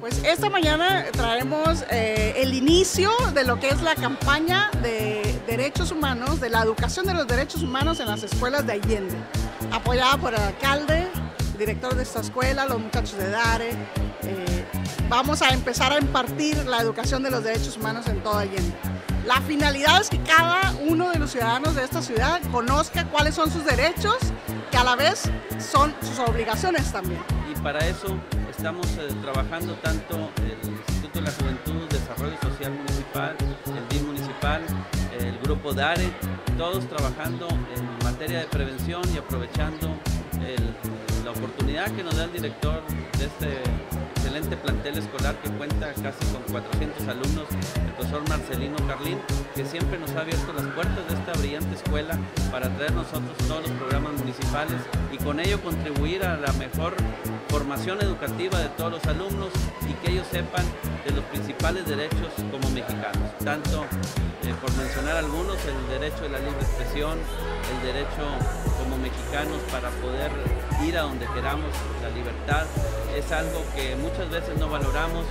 Pues esta mañana traemos eh, el inicio de lo que es la campaña de derechos humanos, de la educación de los derechos humanos en las escuelas de Allende, apoyada por el alcalde, director de esta escuela, los muchachos de DARE. Eh, vamos a empezar a impartir la educación de los derechos humanos en toda Allende. La finalidad es que cada uno de los ciudadanos de esta ciudad conozca cuáles son sus derechos, que a la vez son sus obligaciones también. Y para eso estamos eh, trabajando tanto el Instituto de la Juventud, Desarrollo Social Municipal, el DIN Municipal, el Grupo DARE, todos trabajando en materia de prevención y aprovechando la oportunidad que nos da el director de este excelente plantel escolar que cuenta casi con 400 alumnos, el profesor Marcelino Carlín, que siempre nos ha abierto las puertas de esta brillante escuela para traer nosotros todos los programas municipales y con ello contribuir a la mejor formación educativa de todos los alumnos y que ellos sepan de los principales derechos como mexicanos, tanto eh, por mencionar algunos, el derecho de la libre expresión, el derecho como mexicanos para poder ir a donde queramos, la libertad, es algo que muchas veces no valoramos.